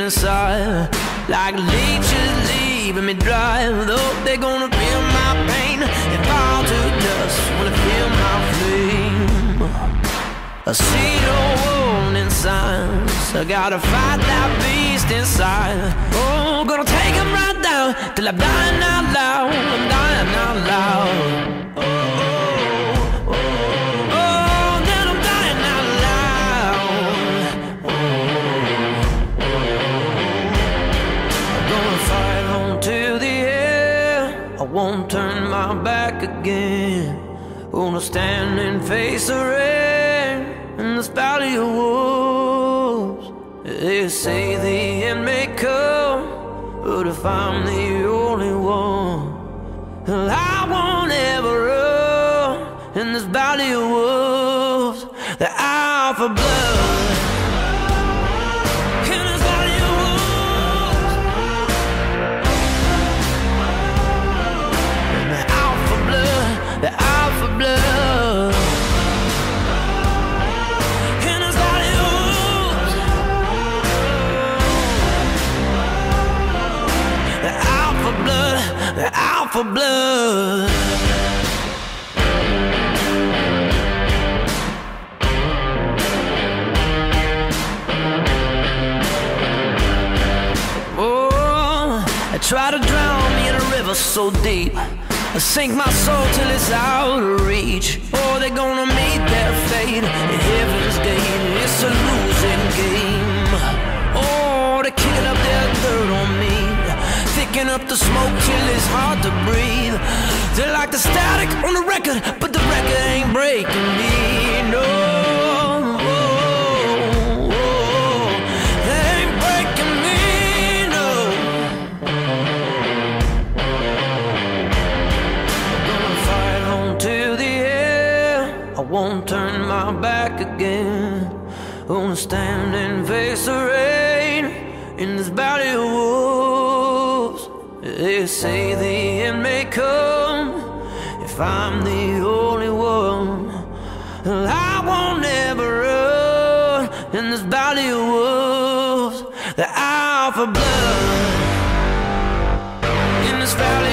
inside Like leeches leaving me dry Though they're gonna feel my pain. And fall to dust when I feel my flame. I see no warning signs I gotta fight that beast inside. Oh, gonna take him right down Till I'm dying out loud. I'm dying out loud turn my back again. Gonna stand and face the rain In this valley of wolves. They say the end may come But if I'm the only one well, I won't ever run In this valley of wolves The alpha blood blood. Oh, I try to drown me in a river so deep. I sink my soul till it's out of reach. Oh, they're gonna meet their fate at heaven's gate. It's a losing game. Oh, they're kicking up their dirt on me. Thicken up the smoke till it's hard to breathe. They're like the static on the record, but the record ain't breaking me. No. Won't turn my back again. Gonna stand and face the rain in this valley of wolves. They say the end may come if I'm the only one. Well, I won't ever run in this valley of wolves. The alpha blood in this valley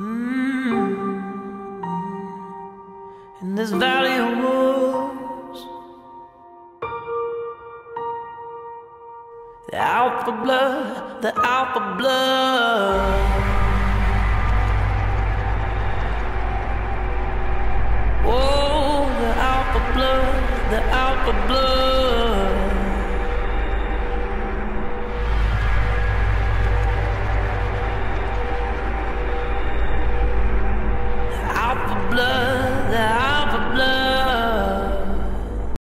Mm. in this valley of wolves. The alpha blood, the alpha blood. Oh, the alpha blood, the alpha blood.